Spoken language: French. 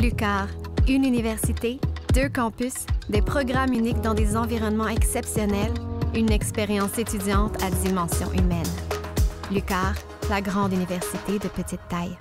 Lucar, une université, deux campus, des programmes uniques dans des environnements exceptionnels, une expérience étudiante à dimension humaine. Lucar, la grande université de petite taille.